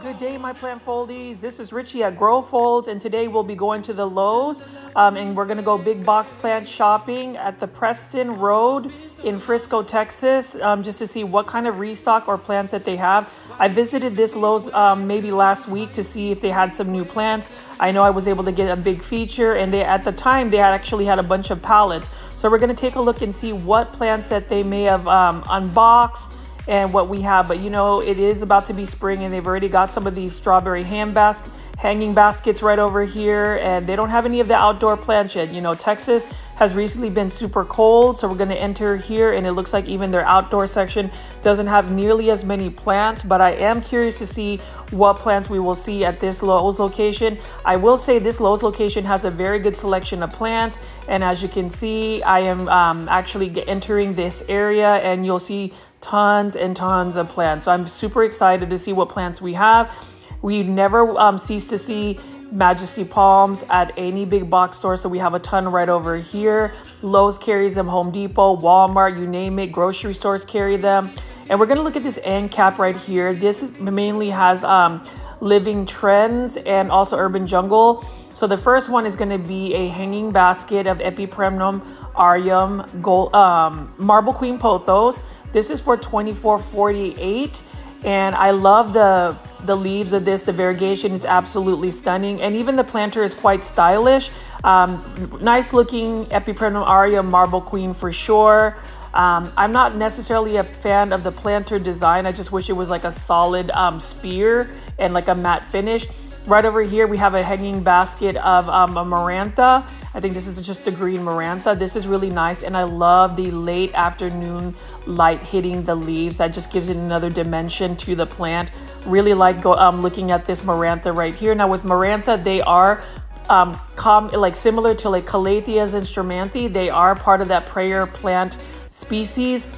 Good day, my plant foldies. This is Richie at Grow Folds, and today we'll be going to the Lowe's, um, and we're gonna go big box plant shopping at the Preston Road in Frisco, Texas, um, just to see what kind of restock or plants that they have. I visited this Lowe's um, maybe last week to see if they had some new plants. I know I was able to get a big feature, and they at the time they had actually had a bunch of pallets. So we're gonna take a look and see what plants that they may have um, unboxed and what we have. But you know, it is about to be spring and they've already got some of these strawberry hand basket hanging baskets right over here and they don't have any of the outdoor plants yet. You know, Texas has recently been super cold, so we're going to enter here and it looks like even their outdoor section doesn't have nearly as many plants, but I am curious to see what plants we will see at this Lowe's location. I will say this Lowe's location has a very good selection of plants and as you can see, I am um, actually entering this area and you'll see tons and tons of plants. So I'm super excited to see what plants we have. We never um, cease to see Majesty Palms at any big box store. So we have a ton right over here. Lowe's carries them, Home Depot, Walmart, you name it. Grocery stores carry them. And we're to look at this end cap right here. This mainly has um, Living Trends and also Urban Jungle. So the first one is to be a hanging basket of Epipremnum aureum gold, um, Marble Queen Pothos. This is for 24.48 and I love the the leaves of this. The variegation is absolutely stunning, and even the planter is quite stylish. Um, nice looking Epipremnum aureum Marble Queen for sure. Um, I'm not necessarily a fan of the planter design. I just wish it was like a solid um, spear and like a matte finish. Right over here, we have a hanging basket of um, a Maranta. I think this is just a green Maranta. This is really nice, and I love the late afternoon light hitting the leaves. That just gives it another dimension to the plant. Really like go, um, looking at this Maranta right here. Now with Maranta, they are um, like similar to like Calatheas and Stromanthe. They are part of that prayer plant species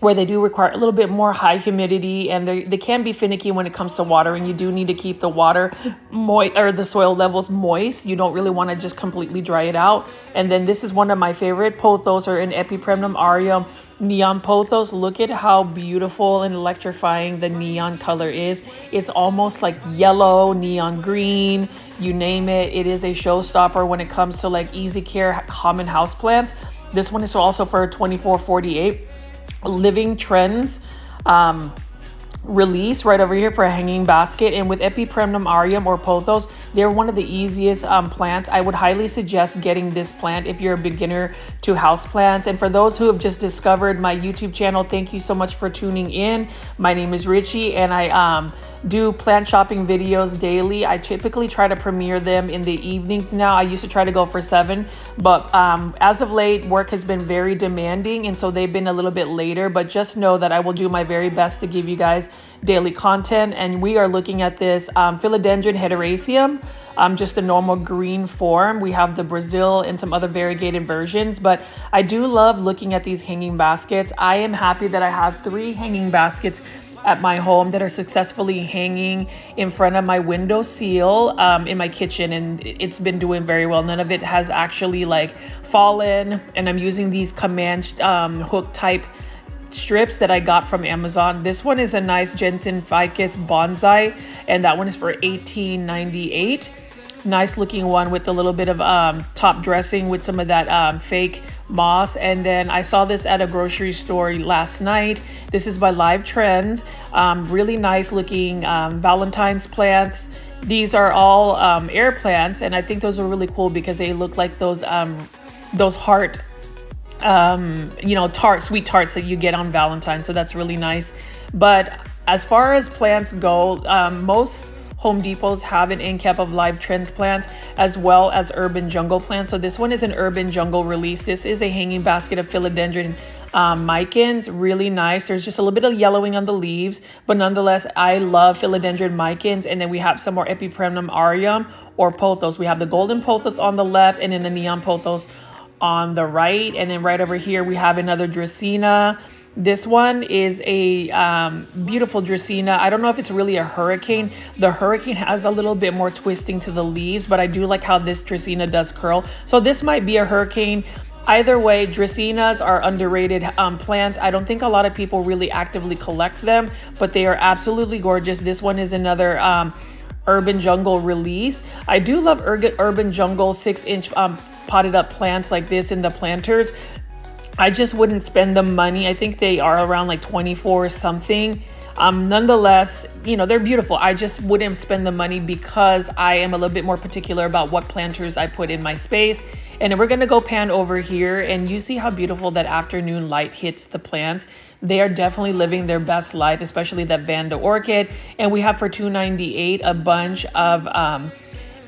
where they do require a little bit more high humidity and they, they can be finicky when it comes to water and you do need to keep the water moist or the soil levels moist. You don't really want to just completely dry it out. And then this is one of my favorite pothos or an epipremnum aureum neon pothos. Look at how beautiful and electrifying the neon color is. It's almost like yellow neon green you name it. It is a showstopper when it comes to like easy care common house plants. This one is also for 2448 Living Trends um, release right over here for a hanging basket. And with Epipremnum aureum or pothos, they're one of the easiest um, plants. I would highly suggest getting this plant if you're a beginner to house plants. And for those who have just discovered my YouTube channel, thank you so much for tuning in. My name is Richie and I um, do plant shopping videos daily. I typically try to premiere them in the evenings now. I used to try to go for seven, but um, as of late, work has been very demanding, and so they've been a little bit later. But just know that I will do my very best to give you guys daily content. And we are looking at this um, Philodendron hederaceum, um, just a normal green form. We have the Brazil and some other variegated versions, but I do love looking at these hanging baskets. I am happy that I have three hanging baskets at my home that are successfully hanging in front of my window seal um, in my kitchen and it's been doing very well none of it has actually like fallen and i'm using these command um, hook type strips that i got from amazon this one is a nice ginseng ficus bonsai and that one is for 1898 nice looking one with a little bit of um, top dressing with some of that um, fake moss. And then I saw this at a grocery store last night. This is by Live Trends. Um, really nice looking um, Valentine's plants. These are all um, air plants, and I think those are really cool because they look like those um, those heart um, you know, tart, sweet tarts that you get on Valentine's. So that's really nice. But as far as plants go, um, most Home Depots have an end cap of live trends plants as well as urban jungle plants. So this one is an urban jungle release. This is a hanging basket of philodendron um, micans, really nice. There's just a little bit of yellowing on the leaves, but nonetheless, I love philodendron micans. And then we have some more epipremnum aureum or pothos. We have the golden pothos on the left and then the neon pothos on the right. And then right over here, we have another Dracaena this one is a um, beautiful Dracaena. I don't know if it's really a hurricane. The hurricane has a little bit more twisting to the leaves, but I do like how this Dracaena does curl. So this might be a hurricane Either way, Dracaenas are underrated um, plants. I don't think a lot of people really actively collect them, but they are absolutely gorgeous. This one is another um, Urban Jungle release. I do love Ur Urban Jungle six inch um, potted up plants like this in the planters. I just wouldn't spend the money. I think they are around like 24 something. Um, nonetheless, you know, they're beautiful. I just wouldn't spend the money because I am a little bit more particular about what planters I put in my space. And we're gonna go pan over here and you see how beautiful that afternoon light hits the plants. They are definitely living their best life, especially that Vanda Orchid. And we have for 298 a bunch of um,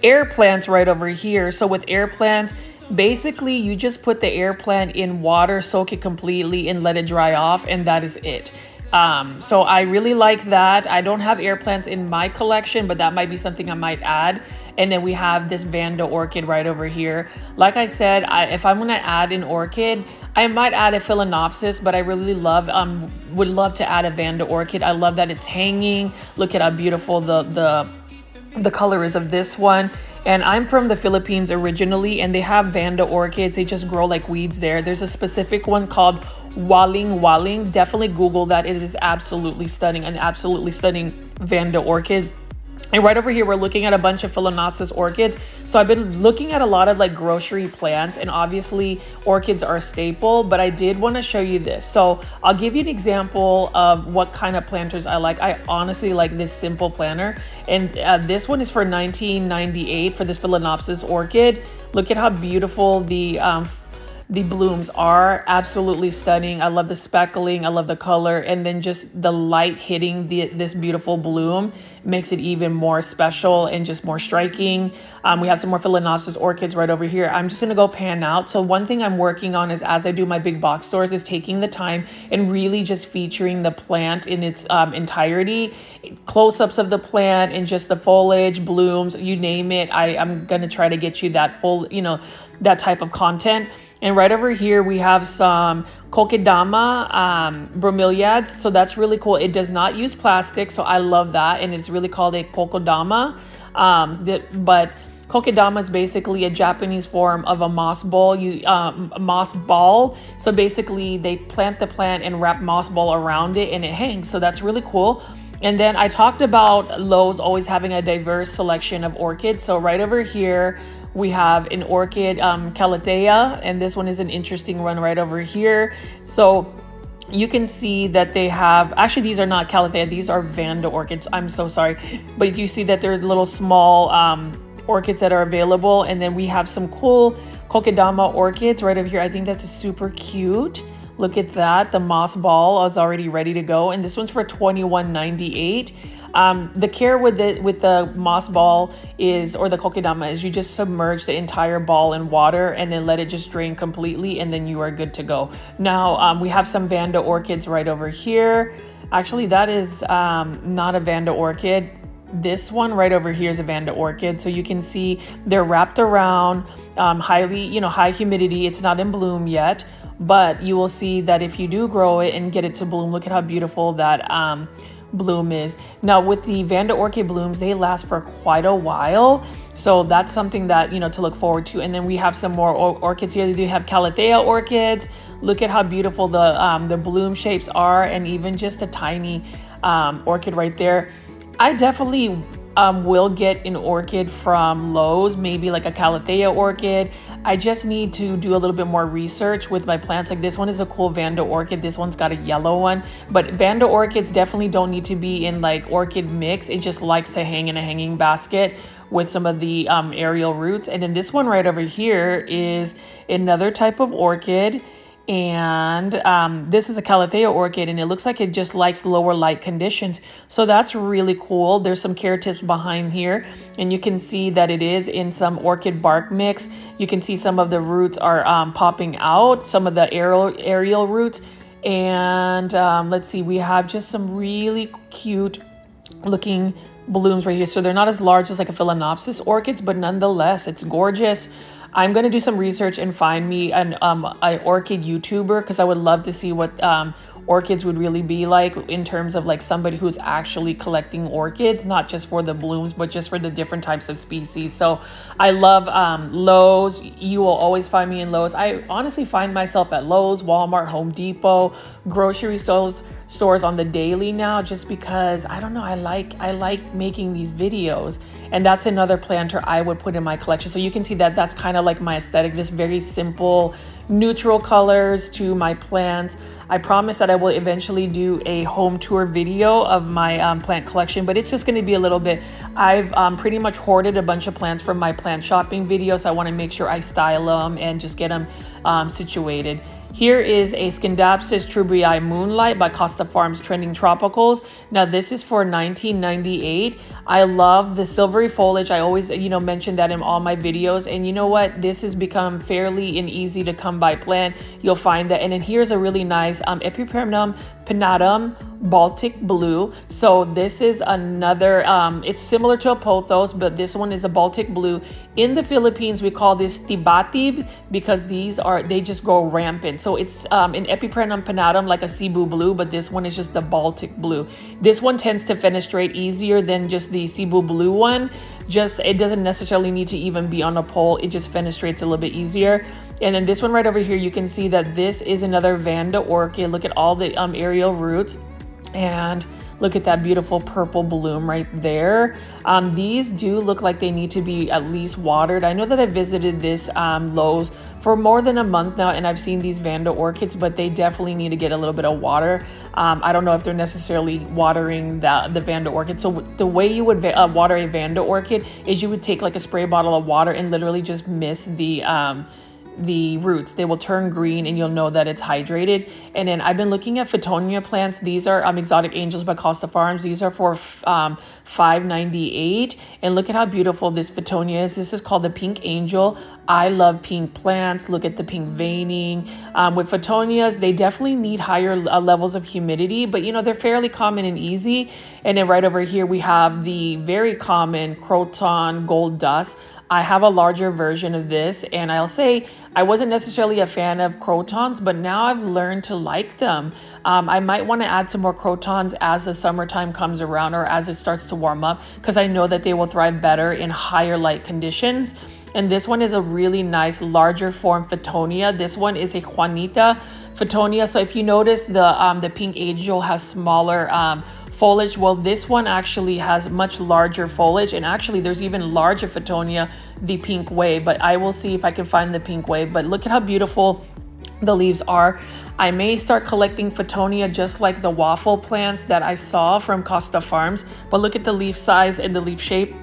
air plants right over here. So with air plants, basically you just put the air plant in water, soak it completely and let it dry off and that is it. Um, so I really like that. I don't have air plants in my collection, but that might be something I might add. And then we have this Vanda orchid right over here. Like I said, I, if I'm gonna add an orchid, I might add a Phalaenopsis, but I really love, um, would love to add a Vanda orchid. I love that it's hanging. Look at how beautiful the, the, the color is of this one. And I'm from the Philippines originally, and they have Vanda orchids. They just grow like weeds there. There's a specific one called Waling Waling. Definitely Google that. It is absolutely stunning, an absolutely stunning Vanda orchid. And right over here, we're looking at a bunch of Phalaenopsis orchids. So I've been looking at a lot of like grocery plants and obviously orchids are a staple, but I did want to show you this. So I'll give you an example of what kind of planters I like. I honestly like this simple planter. And uh, this one is for 1998 for this Phalaenopsis orchid. Look at how beautiful the um, the blooms are absolutely stunning. I love the speckling, I love the color, and then just the light hitting the, this beautiful bloom makes it even more special and just more striking. Um, we have some more Phalaenopsis orchids right over here. I'm just gonna go pan out. So one thing I'm working on is as I do my big box stores is taking the time and really just featuring the plant in its um, entirety, close-ups of the plant and just the foliage, blooms, you name it. I, I'm gonna try to get you that full, you know, that type of content. And right over here, we have some Kokedama um, bromeliads. So that's really cool. It does not use plastic, so I love that. And it's really called a Kokedama. Um, but Kokedama is basically a Japanese form of a moss ball. You um, moss ball. So basically, they plant the plant and wrap moss ball around it, and it hangs. So that's really cool. And then I talked about Lowe's always having a diverse selection of orchids. So right over here, we have an orchid um, calathea, and this one is an interesting one right over here. So you can see that they have, actually these are not calathea, these are Vanda orchids. I'm so sorry. But you see that they're little small um, orchids that are available. And then we have some cool Kokedama orchids right over here. I think that's super cute. Look at that. The moss ball is already ready to go. And this one's for $21.98. Um, the care with the with the moss ball is or the kokedama is you just submerge the entire ball in water and then let it just drain completely and then you are good to go. Now um, we have some Vanda orchids right over here. Actually, that is um, not a Vanda orchid. This one right over here is a Vanda orchid. So you can see they're wrapped around um, highly, you know, high humidity. It's not in bloom yet, but you will see that if you do grow it and get it to bloom, look at how beautiful that um, bloom is. Now with the Vanda Orchid blooms, they last for quite a while. So that's something that, you know, to look forward to. And then we have some more or orchids here. We have Calathea orchids. Look at how beautiful the, um, the bloom shapes are and even just a tiny um, orchid right there. I definitely um, will get an orchid from Lowe's, maybe like a Calathea orchid. I just need to do a little bit more research with my plants. Like this one is a cool Vanda orchid. This one's got a yellow one, but Vanda orchids definitely don't need to be in like orchid mix. It just likes to hang in a hanging basket with some of the um, aerial roots. And then this one right over here is another type of orchid and um, this is a Calathea orchid and it looks like it just likes lower light conditions. So that's really cool. There's some care tips behind here. And you can see that it is in some orchid bark mix. You can see some of the roots are um, popping out some of the aerial aerial roots. And um, let's see we have just some really cute looking blooms right here. So they're not as large as like a phalaenopsis orchids but nonetheless it's gorgeous I'm to do some research and find me an, um, an orchid YouTuber because I would love to see what um, orchids would really be like in terms of like somebody who's actually collecting orchids, not just for the blooms, but just for the different types of species. So I love um, Lowe's. You will always find me in Lowe's. I honestly find myself at Lowe's, Walmart, Home Depot, grocery stores stores on the daily now just because I don't know I like I like making these videos. And that's another planter I would put in my collection. So you can see that that's kind of like my aesthetic just very simple neutral colors to my plants. I promise that I will eventually do a home tour video of my um, plant collection but it's just going to be a little bit I've um, pretty much hoarded a bunch of plants from my plant shopping video so I want to make sure I style them and just get them um, situated here is a Scindapsus treubii Moonlight by Costa Farms Trending Tropicals. Now this is for 1998. I love the silvery foliage. I always, you know, mention that in all my videos. And you know what? This has become fairly and easy to come by plant. You'll find that. And then here's a really nice um, Epipremnum pinnatum Baltic blue. So this is another, um, it's similar to a pothos, but this one is a Baltic blue. In the Philippines, we call this tibatib because these are, they just go rampant. So it's um, an Epipremnum pinnatum like a Cebu blue, but this one is just the Baltic blue. This one tends to fenestrate easier than just the Cebu blue one. Just, it doesn't necessarily need to even be on a pole. It just fenestrates a little bit easier. And then this one right over here, you can see that this is another Vanda orchid. Look at all the um, aerial roots. And look at that beautiful purple bloom right there. Um, these do look like they need to be at least watered. I know that I visited this um, Lowe's for more than a month now and I've seen these Vanda orchids, but they definitely need to get a little bit of water. Um, I don't know if they're necessarily watering the, the Vanda orchid. So the way you would uh, water a Vanda orchid is you would take like a spray bottle of water and literally just mist the um, the roots. They will turn green and you'll know that it's hydrated. And then I've been looking at Fittonia plants. These are um, Exotic Angels by Costa Farms. These are for um, 598 And look at how beautiful this Fittonia is. This is called the Pink Angel. I love pink plants. Look at the pink veining. Um, with Fittonias, they definitely need higher uh, levels of humidity, but you know, they're fairly common and easy. And then right over here, we have the very common Croton Gold Dust. I have a larger version of this and I'll say I wasn't necessarily a fan of crotons, but now I've learned to like them. Um, I might want to add some more crotons as the summertime comes around or as it starts to warm up because I know that they will thrive better in higher light conditions. And this one is a really nice larger form Fittonia. This one is a Juanita Fittonia. So if you notice the, um, the pink angel has smaller um, foliage. Well, this one actually has much larger foliage and actually there's even larger Fittonia, the pink wave, but I will see if I can find the pink wave. But look at how beautiful the leaves are. I may start collecting Fittonia just like the waffle plants that I saw from Costa Farms, but look at the leaf size and the leaf shape.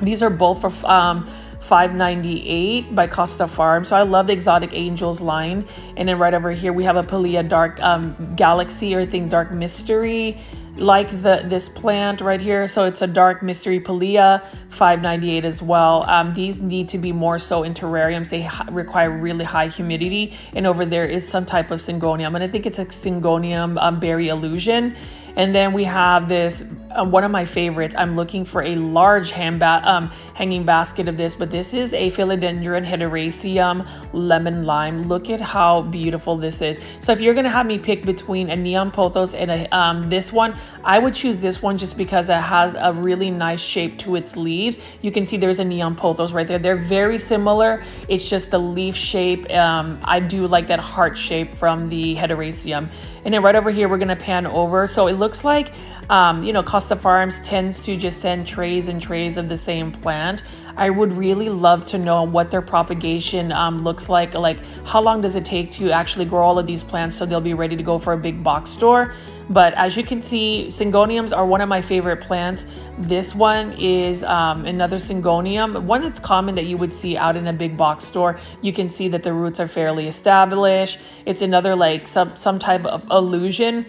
These are both for um, 598 by Costa Farm. So I love the Exotic Angels line. And then right over here, we have a Pilea Dark um, Galaxy or Thing Dark Mystery like the this plant right here. So it's a dark mystery Pilea, 598 as well. Um, these need to be more so in terrariums. They require really high humidity. And over there is some type of syngonium. And I think it's a syngonium um, berry illusion. And then we have this, uh, one of my favorites. I'm looking for a large ba um, hanging basket of this, but this is a Philodendron hederaceum lemon lime. Look at how beautiful this is. So if you're gonna have me pick between a neon pothos and a, um, this one, I would choose this one just because it has a really nice shape to its leaves. You can see there's a neon pothos right there. They're very similar. It's just the leaf shape. Um, I do like that heart shape from the hederaceum. And then right over here, we're gonna pan over. So it looks like, um, you know, Costa Farms tends to just send trays and trays of the same plant. I would really love to know what their propagation um, looks like. Like how long does it take to actually grow all of these plants so they'll be ready to go for a big box store. But as you can see, syngoniums are one of my favorite plants. This one is um, another syngonium, one that's common that you would see out in a big box store. You can see that the roots are fairly established. It's another like some, some type of illusion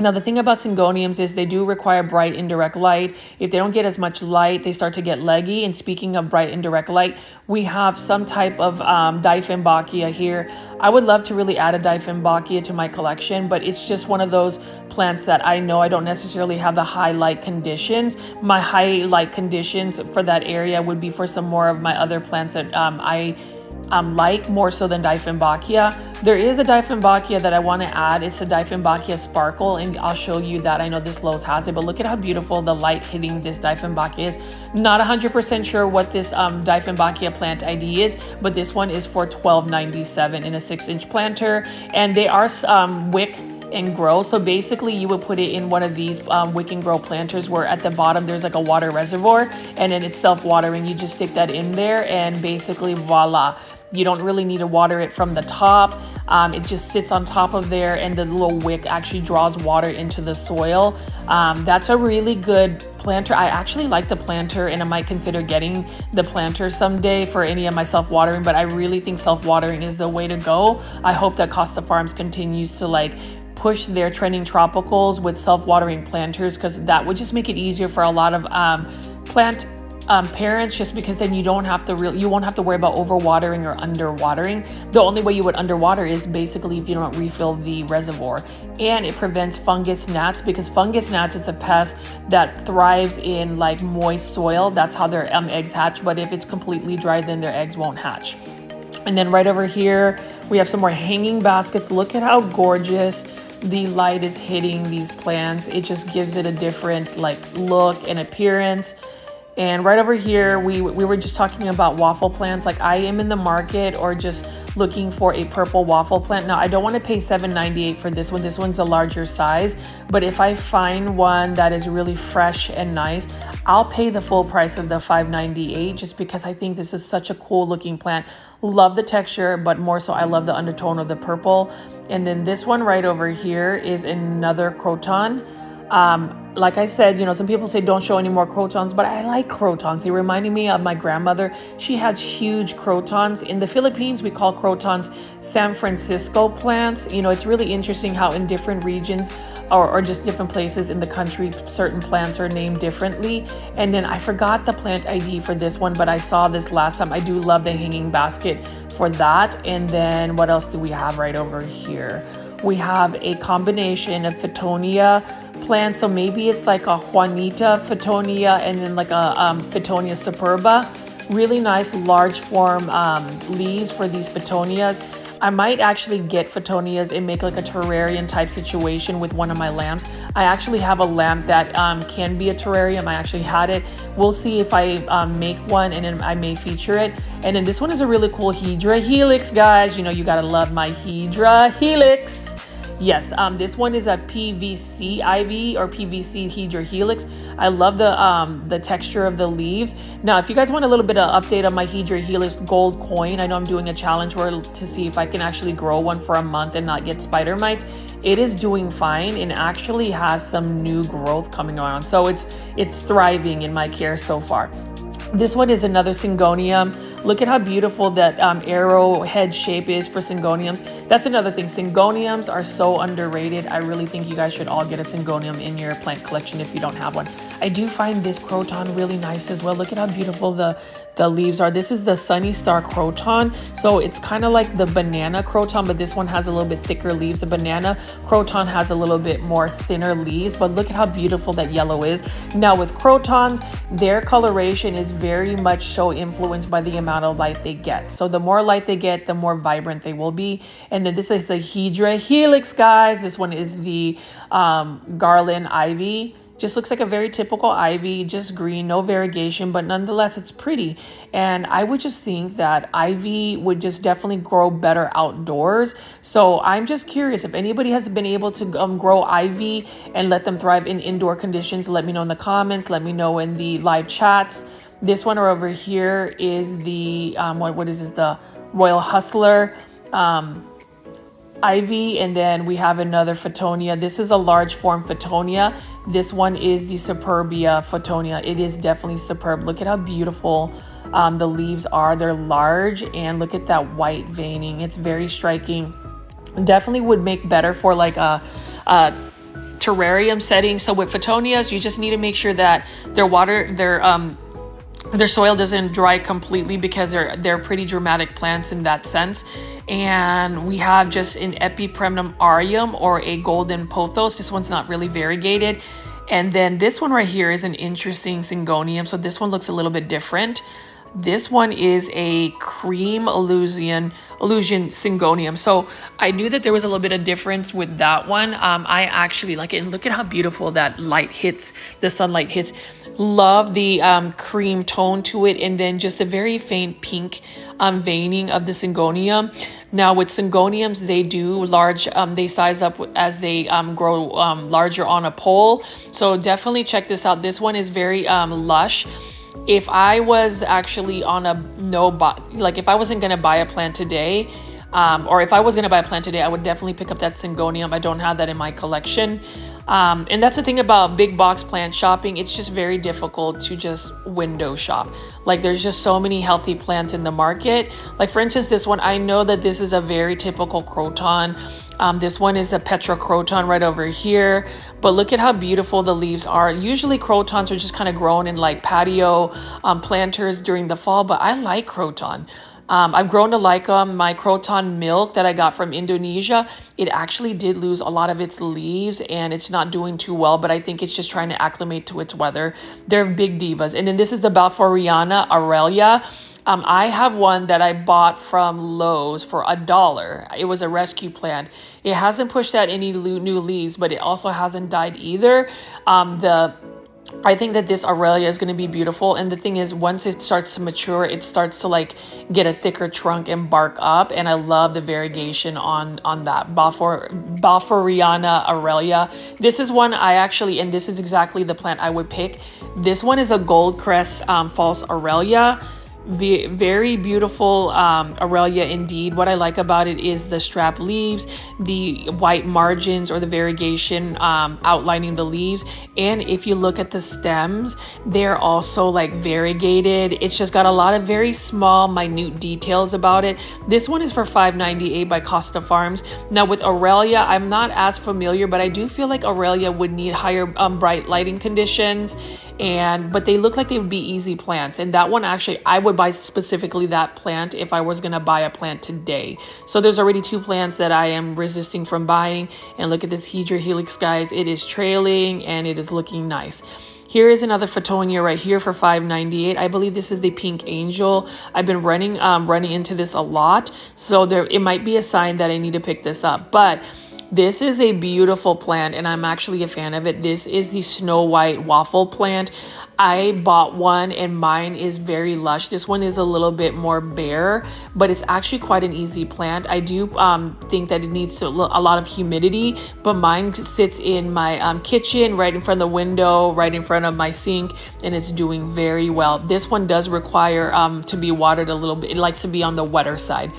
now, the thing about syngoniums is they do require bright indirect light. If they don't get as much light, they start to get leggy. And speaking of bright indirect light, we have some type of um, here. I would love to really add a Dieffenbachia to my collection, but it's just one of those plants that I know I don't necessarily have the high light conditions. My high light conditions for that area would be for some more of my other plants that um, I um, like more so than Dieffenbachia. There is a Dieffenbachia that I want to add. It's a Dieffenbachia Sparkle, and I'll show you that. I know this Lowe's has it, but look at how beautiful the light hitting this Dieffenbachia is. Not 100% sure what this um, Dieffenbachia plant ID is, but this one is for $12.97 in a 6-inch planter, and they are um, wick and grow. So basically you would put it in one of these um, wick and grow planters where at the bottom there's like a water reservoir and then it's self-watering. You just stick that in there and basically voila. You don't really need to water it from the top. Um, it just sits on top of there and the little wick actually draws water into the soil. Um, that's a really good planter. I actually like the planter and I might consider getting the planter someday for any of my self-watering, but I really think self-watering is the way to go. I hope that Costa Farms continues to like push their trending tropicals with self-watering planters because that would just make it easier for a lot of um, plant um, parents just because then you don't have to real you won't have to worry about overwatering or underwatering. The only way you would underwater is basically if you don't refill the reservoir. And it prevents fungus gnats because fungus gnats is a pest that thrives in like moist soil. That's how their um, eggs hatch. But if it's completely dry, then their eggs won't hatch. And then right over here, we have some more hanging baskets. Look at how gorgeous the light is hitting these plants. It just gives it a different like look and appearance. And right over here, we, we were just talking about waffle plants. Like I am in the market or just looking for a purple waffle plant. Now I don't want to pay $7.98 for this one. This one's a larger size, but if I find one that is really fresh and nice, I'll pay the full price of the $5.98 just because I think this is such a cool looking plant. Love the texture, but more so I love the undertone of the purple. And then this one right over here is another croton. Um, like I said, you know, some people say don't show any more crotons, but I like crotons. They reminded me of my grandmother. She has huge crotons. In the Philippines, we call crotons San Francisco plants. You know, it's really interesting how in different regions or, or just different places in the country, certain plants are named differently. And then I forgot the plant ID for this one, but I saw this last time. I do love the hanging basket for that. And then what else do we have right over here? We have a combination of Fittonia plants. So maybe it's like a Juanita Fittonia and then like a um, Fittonia superba. Really nice large form um, leaves for these Fittonias. I might actually get Fittonias and make like a terrarium type situation with one of my lamps. I actually have a lamp that um, can be a terrarium. I actually had it. We'll see if I um, make one and then I may feature it. And then this one is a really cool Hedera Helix, guys. You know, you gotta love my Hedera Helix. Yes, um, this one is a PVC ivy or PVC Hydra Helix. I love the um, the texture of the leaves. Now, if you guys want a little bit of update on my Hydra Helix gold coin, I know I'm doing a challenge where to see if I can actually grow one for a month and not get spider mites. It is doing fine and actually has some new growth coming on. So it's it's thriving in my care so far. This one is another Syngonium. Look at how beautiful that um, arrowhead shape is for Syngoniums. That's another thing. Syngoniums are so underrated. I really think you guys should all get a Syngonium in your plant collection if you don't have one. I do find this croton really nice as well. Look at how beautiful the the leaves are. This is the Sunny Star Croton. So it's kind of like the banana croton, but this one has a little bit thicker leaves. The banana croton has a little bit more thinner leaves, but look at how beautiful that yellow is. Now with crotons, their coloration is very much so influenced by the amount of light they get. So the more light they get, the more vibrant they will be. And then this is a Hydra Helix, guys. This one is the um, Garland Ivy. Just looks like a very typical ivy, just green, no variegation, but nonetheless, it's pretty. And I would just think that ivy would just definitely grow better outdoors. So I'm just curious if anybody has been able to um, grow ivy and let them thrive in indoor conditions. Let me know in the comments. Let me know in the live chats. This one over here is the, um, what, what is this, the Royal Hustler. Um, ivy and then we have another Fittonia. This is a large form Fittonia. This one is the Superbia Fittonia. It is definitely superb. Look at how beautiful um, the leaves are. They're large and look at that white veining. It's very striking. Definitely would make better for like a, a terrarium setting. So with Fittonias, you just need to make sure that their water, their um, their soil doesn't dry completely because they're they're pretty dramatic plants in that sense and we have just an Epipremnum aureum or a golden pothos. This one's not really variegated. And then this one right here is an interesting syngonium. So this one looks a little bit different. This one is a cream illusion illusion syngonium. So I knew that there was a little bit of difference with that one. Um, I actually like it. And look at how beautiful that light hits, the sunlight hits. Love the um, cream tone to it. And then just a very faint pink um, veining of the syngonium. Now with syngoniums, they do large, um, they size up as they um, grow um, larger on a pole. So definitely check this out. This one is very lush if I was actually on a no buy, like if I wasn't gonna buy a plant today, um, or if I was gonna buy a plant today, I would definitely pick up that Syngonium. I don't have that in my collection. Um, and that's the thing about big box plant shopping. It's just very difficult to just window shop. Like there's just so many healthy plants in the market. Like for instance, this one, I know that this is a very typical croton. Um, this one is the Petra Croton right over here. But look at how beautiful the leaves are. Usually crotons are just kind of grown in like patio um, planters during the fall, but I like croton. Um, I've grown to like them. My croton milk that I got from Indonesia, it actually did lose a lot of its leaves and it's not doing too well, but I think it's just trying to acclimate to its weather. They're big divas. And then this is the Balfouriana Aralia. Um, I have one that I bought from Lowe's for a dollar. It was a rescue plant. It hasn't pushed out any new leaves, but it also hasn't died either. Um, the I think that this Aralia is going to be beautiful. And the thing is, once it starts to mature, it starts to like get a thicker trunk and bark up. And I love the variegation on, on that Balfour, Balfouriana Aralia. This is one I actually, and this is exactly the plant I would pick. This one is a gold crest um, false Aralia very beautiful um, Aralia indeed. What I like about it is the strap leaves, the white margins or the variegation um, outlining the leaves. And if you look at the stems, they're also like variegated. It's just got a lot of very small, minute details about it. This one is for $5.98 by Costa Farms. Now with Aralia, I'm not as familiar, but I do feel like Aralia would need higher um, bright lighting conditions and but they look like they would be easy plants and that one actually i would buy specifically that plant if i was going to buy a plant today so there's already two plants that i am resisting from buying and look at this hydra helix guys it is trailing and it is looking nice here is another Fittonia right here for 5.98. I believe this is the Pink Angel. I've been running um, running into this a lot, so there it might be a sign that I need to pick this up. But this is a beautiful plant and I'm actually a fan of it. This is the Snow White waffle plant. I bought one and mine is very lush. This one is a little bit more bare, but it's actually quite an easy plant. I do um, think that it needs a lot of humidity, but mine sits in my um, kitchen, right in front of the window, right in front of my sink, and it's doing very well. This one does require um, to be watered a little bit. It likes to be on the wetter side.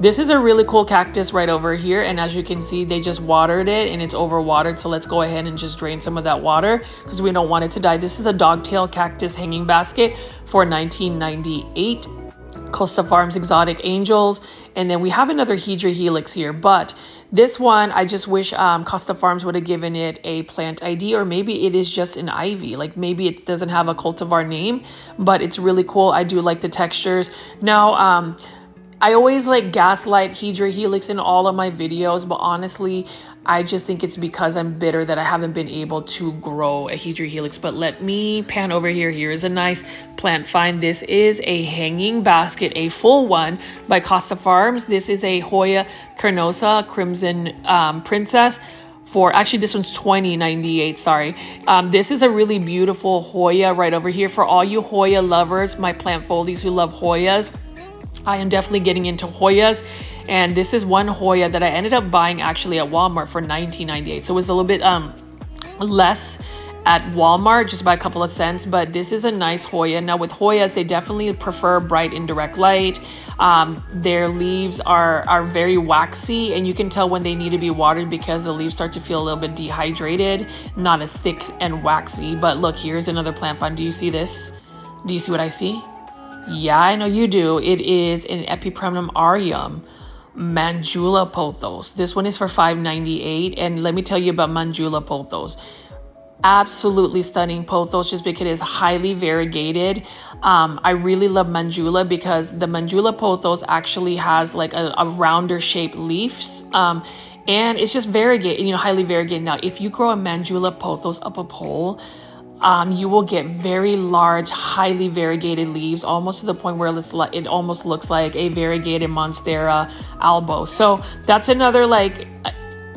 This is a really cool cactus right over here. And as you can see, they just watered it and it's overwatered. So let's go ahead and just drain some of that water because we don't want it to die. This is a dogtail cactus hanging basket for 1998. Costa Farms Exotic Angels. And then we have another Hydra Helix here. But this one, I just wish um, Costa Farms would have given it a plant ID or maybe it is just an ivy. Like maybe it doesn't have a cultivar name, but it's really cool. I do like the textures. Now, um, I always like gaslight Hydra Helix in all of my videos, but honestly, I just think it's because I'm bitter that I haven't been able to grow a Hydra Helix. But let me pan over here. Here is a nice plant find. This is a hanging basket, a full one by Costa Farms. This is a Hoya carnosa Crimson um, Princess for actually this one's 2098 sorry um, this is a really beautiful hoya right over here for all you hoya lovers my plant foldies who love hoyas I am definitely getting into Hoyas. And this is one Hoya that I ended up buying actually at Walmart for 19.98. So it was a little bit um less at Walmart just by a couple of cents, but this is a nice Hoya. Now with Hoyas, they definitely prefer bright indirect light. Um, their leaves are, are very waxy and you can tell when they need to be watered because the leaves start to feel a little bit dehydrated, not as thick and waxy. But look, here's another plant find. Do you see this? Do you see what I see? Yeah, I know you do. It is an Epipremnum aureum. Manjula pothos. This one is for $5.98. And let me tell you about Manjula pothos. Absolutely stunning pothos just because it is highly variegated. Um, I really love Manjula because the Manjula pothos actually has like a, a rounder shaped leaves. Um, and it's just variegated, you know, highly variegated. Now, if you grow a Manjula pothos up a pole, um, you will get very large, highly variegated leaves, almost to the point where it almost looks like a variegated Monstera albo. So that's another like, uh,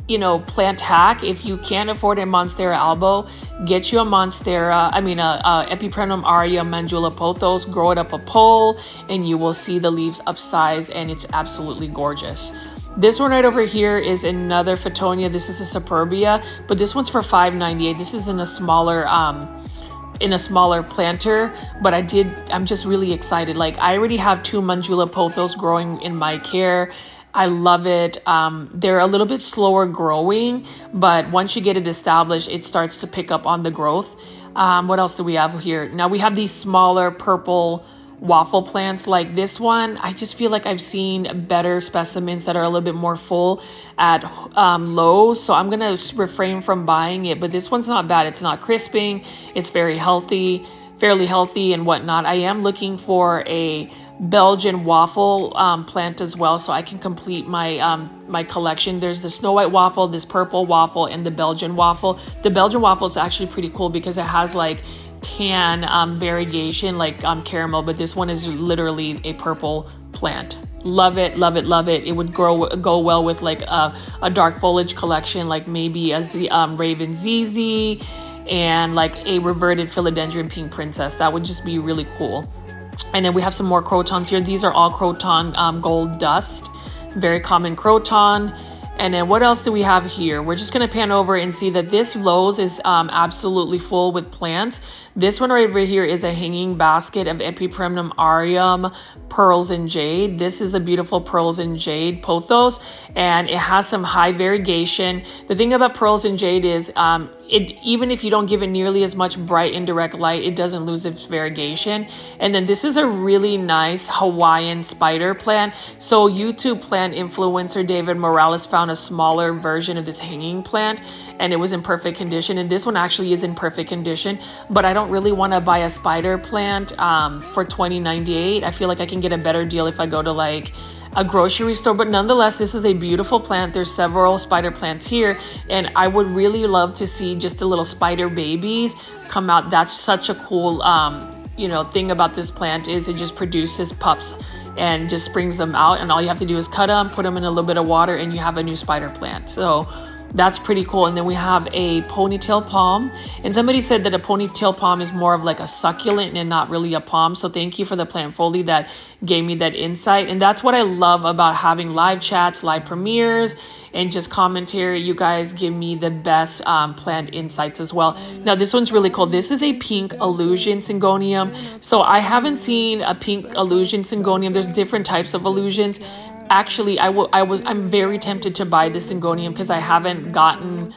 you know, plant hack. If you can't afford a Monstera albo, get you a Monstera, I mean, a, a Epipremnum aurea Manjula pothos, grow it up a pole, and you will see the leaves upsize, and it's absolutely gorgeous. This one right over here is another Fittonia. This is a Superbia, but this one's for $5.98. This is in a smaller um, in a smaller planter, but I did, I'm just really excited. Like I already have two Manjula pothos growing in my care. I love it. Um, they're a little bit slower growing, but once you get it established, it starts to pick up on the growth. Um, what else do we have here? Now we have these smaller purple waffle plants like this one. I just feel like I've seen better specimens that are a little bit more full at um, Lowe's. So I'm to refrain from buying it. But this one's not bad. It's not crisping. It's very healthy, fairly healthy and whatnot. I am looking for a Belgian waffle um, plant as well, so I can complete my um, my collection. There's the Snow White waffle, this purple waffle, and the Belgian waffle. The Belgian waffle is actually pretty cool because it has like tan um, variegation like um, caramel, but this one is literally a purple plant. Love it, love it, love it. It would grow go well with like a, a dark foliage collection, like maybe as the um, Raven ZZ and like a reverted philodendron pink princess. That would just be really cool. And then we have some more crotons here. These are all croton um, gold dust, very common croton. And then what else do we have here? We're just gonna pan over and see that this Lowe's is um, absolutely full with plants. This one right over here is a hanging basket of Epipremnum aureum pearls and jade. This is a beautiful pearls and jade pothos and it has some high variegation. The thing about pearls and jade is um, it even if you don't give it nearly as much bright indirect light, it doesn't lose its variegation. And then this is a really nice Hawaiian spider plant. So YouTube plant influencer David Morales found a smaller version of this hanging plant and it was in perfect condition. And this one actually is in perfect condition, but I don't really want to buy a spider plant um, for 20.98. I feel like I can get a better deal if I go to like a grocery store, but nonetheless, this is a beautiful plant. There's several spider plants here, and I would really love to see just the little spider babies come out. That's such a cool, um, you know, thing about this plant is it just produces pups and just springs them out, and all you have to do is cut them, put them in a little bit of water, and you have a new spider plant. So that's pretty cool. And then we have a ponytail palm. And somebody said that a ponytail palm is more of like a succulent and not really a palm. So thank you for the plant foley that gave me that insight. And that's what I love about having live chats, live premieres, and just commentary. You guys give me the best um, plant insights as well. Now this one's really cool. This is a pink illusion syngonium. So I haven't seen a pink illusion syngonium. There's different types of illusions actually I, I was I'm very tempted to buy the Syngonium because I haven't gotten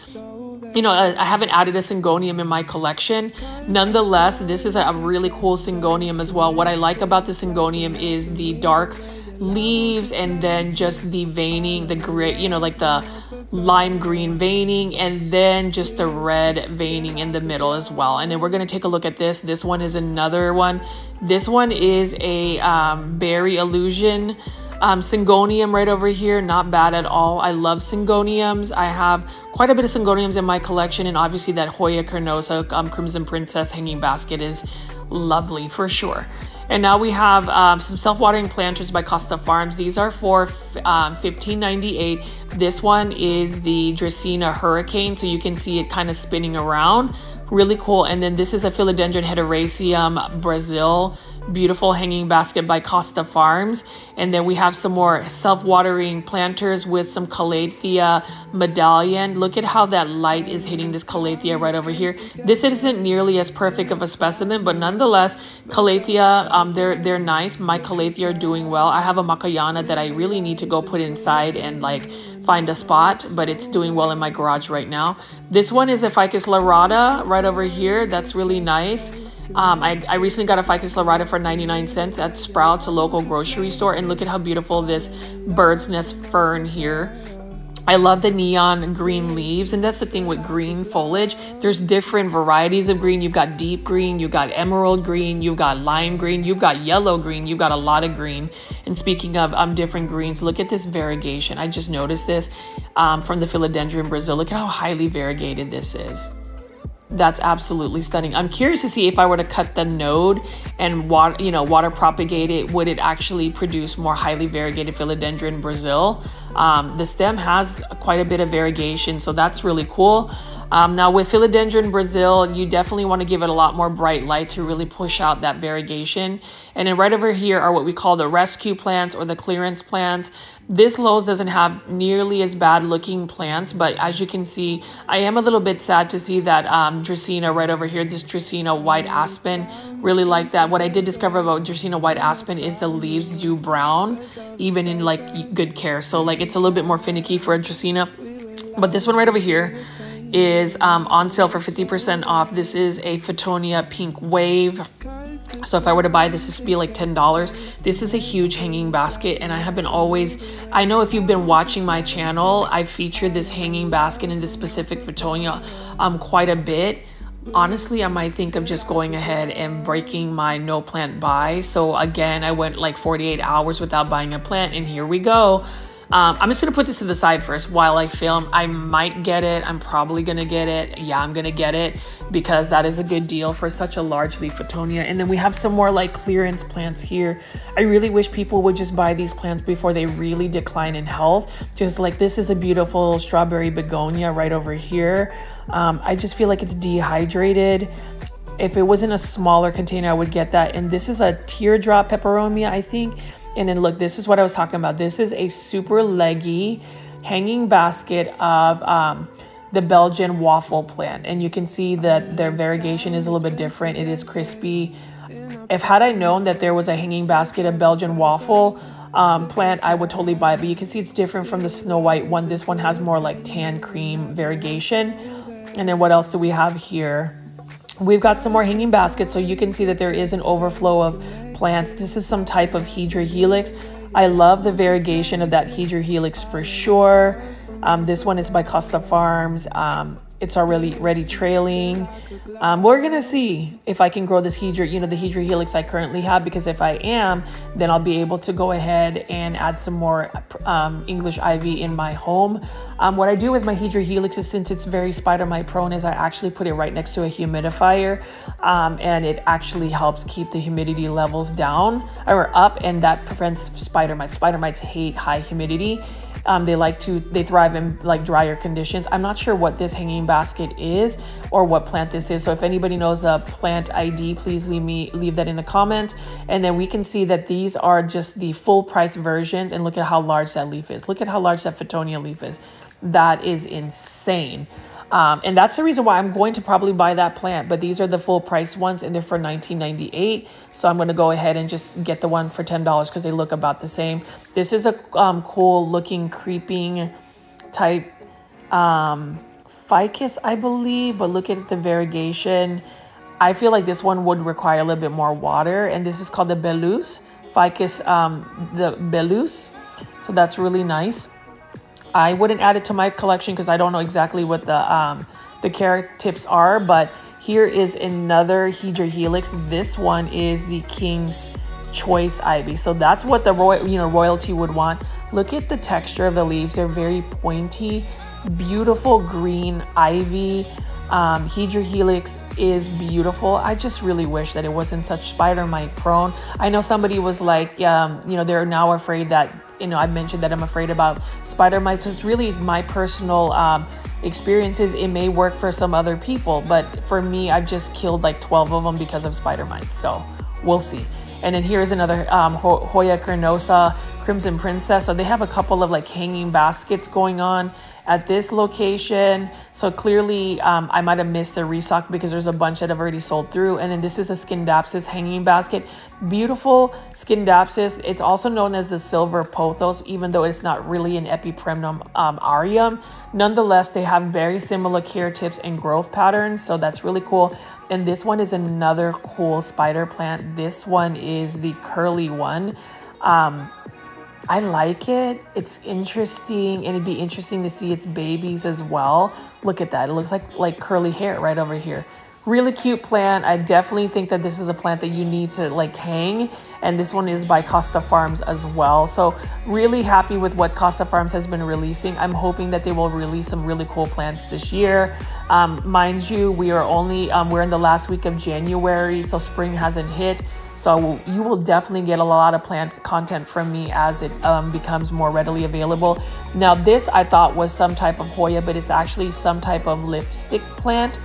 you know, I haven't added a Syngonium in my collection. Nonetheless, this is a really cool Syngonium as well. What I like about the Syngonium is the dark leaves and then just the veining, the gray, you know, like the lime green veining and then just the red veining in the middle as well. And then we're going to take a look at this. This one is another one. This one is a um, berry illusion um, Syngonium right over here, not bad at all. I love Syngoniums. I have quite a bit of Syngoniums in my collection, and obviously that Hoya carnosa um, Crimson Princess hanging basket is lovely for sure. And now we have um, some self-watering planters by Costa Farms. These are for um, 15.98. This one is the Dracaena Hurricane, so you can see it kind of spinning around. Really cool. And then this is a Philodendron hederaceum Brazil beautiful hanging basket by Costa Farms. And then we have some more self-watering planters with some Calathea medallion. Look at how that light is hitting this Calathea right over here. This isn't nearly as perfect of a specimen, but nonetheless, Calathea, um, they're, they're nice. My Calathea are doing well. I have a Makoyana that I really need to go put inside and like find a spot, but it's doing well in my garage right now. This one is a Ficus lyrata right over here. That's really nice. Um, I, I recently got a Ficus lyrata for 99 cents at Sprouts, a local grocery store, and look at how beautiful this bird's nest fern here. I love the neon green leaves, and that's the thing with green foliage. There's different varieties of green. You've got deep green, you've got emerald green, you've got lime green, you've got yellow green, you've got a lot of green. And speaking of um, different greens, look at this variegation. I just noticed this um, from the philodendron Brazil. Look at how highly variegated this is. That's absolutely stunning. I'm curious to see if I were to cut the node and water, you know, water propagate it, would it actually produce more highly variegated philodendron Brazil? Um, the stem has quite a bit of variegation, so that's really cool. Um, now with Philodendron Brazil, you definitely want to give it a lot more bright light to really push out that variegation. And then right over here are what we call the rescue plants or the clearance plants. This Lowe's doesn't have nearly as bad looking plants, but as you can see, I am a little bit sad to see that um, Dracaena right over here, this Dracaena white aspen, really like that. What I did discover about Dracaena white aspen is the leaves do brown, even in like good care. So like it's a little bit more finicky for a Dracaena. But this one right over here, is um, on sale for 50% off. This is a Fittonia Pink Wave. So if I were to buy this, this would be like $10. This is a huge hanging basket and I have been always, I know if you've been watching my channel, I've featured this hanging basket in this specific Fittonia um, quite a bit. Honestly, I might think of just going ahead and breaking my no plant buy. So again, I went like 48 hours without buying a plant and here we go. Um, I'm just gonna put this to the side first while I film. I might get it. I'm probably gonna get it. Yeah, I'm gonna get it because that is a good deal for such a large leaf Fittonia. And then we have some more like clearance plants here. I really wish people would just buy these plants before they really decline in health. Just like this is a beautiful strawberry begonia right over here. Um, I just feel like it's dehydrated if it was in a smaller container, I would get that. And this is a teardrop peperomia, I think. And then look, this is what I was talking about. This is a super leggy hanging basket of um, the Belgian waffle plant. And you can see that their variegation is a little bit different. It is crispy. If had I known that there was a hanging basket of Belgian waffle um, plant, I would totally buy it. But you can see it's different from the Snow White one. This one has more like tan cream variegation. And then what else do we have here? We've got some more hanging baskets, so you can see that there is an overflow of plants. This is some type of Hedera helix. I love the variegation of that Hedera helix for sure. Um, this one is by Costa Farms. Um, it's already ready trailing. Um, we're gonna see if I can grow this Hedera, you know, the Hedera helix I currently have, because if I am, then I'll be able to go ahead and add some more um, English ivy in my home. Um, what I do with my Hedera helix is since it's very spider mite prone is I actually put it right next to a humidifier um, and it actually helps keep the humidity levels down or up and that prevents spider mites. Spider mites hate high humidity. Um, they like to, they thrive in like drier conditions. I'm not sure what this hanging basket is or what plant this is. So if anybody knows a plant ID, please leave me, leave that in the comments. And then we can see that these are just the full price versions and look at how large that leaf is. Look at how large that Fittonia leaf is. That is insane. Um, and that's the reason why I'm going to probably buy that plant. But these are the full price ones and they're for $19.98. So I'm going to go ahead and just get the one for $10 because they look about the same. This is a um, cool looking creeping type um, ficus, I believe. But look at the variegation. I feel like this one would require a little bit more water. And this is called the Belus, ficus, um, the Belus. So that's really nice. I wouldn't add it to my collection because I don't know exactly what the um, the care tips are, but here is another Hedera Helix. This one is the King's Choice Ivy. So that's what the you know, royalty would want. Look at the texture of the leaves. They're very pointy, beautiful green ivy. Um, Hedera Helix is beautiful. I just really wish that it wasn't such spider mite prone. I know somebody was like, um, you know, they're now afraid that you know, I mentioned that I'm afraid about spider mites. It's really my personal um, experiences. It may work for some other people, but for me, I've just killed like 12 of them because of spider mites. So we'll see. And then here's another um, Hoya carnosa Crimson Princess. So they have a couple of like hanging baskets going on at this location. So clearly um, I might have missed a restock because there's a bunch that have already sold through. And then this is a Scindapsus hanging basket. Beautiful Scindapsus. It's also known as the silver pothos, even though it's not really an epipremnum um, aureum. Nonetheless, they have very similar care tips and growth patterns. So that's really cool. And this one is another cool spider plant. This one is the curly one. Um, I like it. It's interesting, and it'd be interesting to see its babies as well. Look at that. It looks like like curly hair right over here. really cute plant. I definitely think that this is a plant that you need to like hang. And this one is by Costa Farms as well. So really happy with what Costa Farms has been releasing. I'm hoping that they will release some really cool plants this year. Um, mind you, we are only, um, we're in the last week of January, so spring hasn't hit. So you will definitely get a lot of plant content from me as it um, becomes more readily available. Now this I thought was some type of Hoya, but it's actually some type of lipstick plant.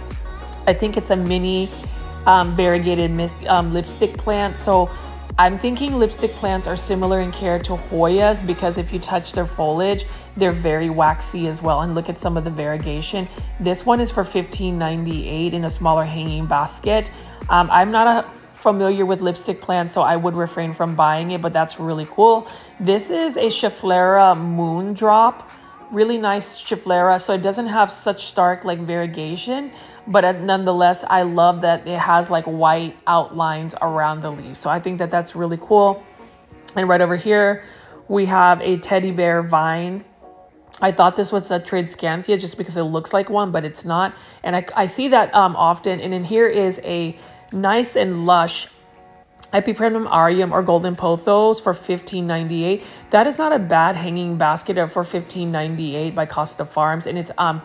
I think it's a mini um, variegated um, lipstick plant. So I'm thinking lipstick plants are similar in care to Hoyas because if you touch their foliage, they're very waxy as well. And look at some of the variegation. This one is for $15.98 in a smaller hanging basket. Um, I'm not a familiar with lipstick plants, so I would refrain from buying it, but that's really cool. This is a Schefflera Moon Drop. Really nice Schefflera, so it doesn't have such stark like variegation, but nonetheless i love that it has like white outlines around the leaves so i think that that's really cool and right over here we have a teddy bear vine I thought this was a Tradescantia just because it looks like one, but it's not. And I, I see that um, often. And in here is a nice and lush Epipremnum aureum or golden pothos for $15.98. That is not a bad hanging basket for $15.98 by Costa Farms. And it's um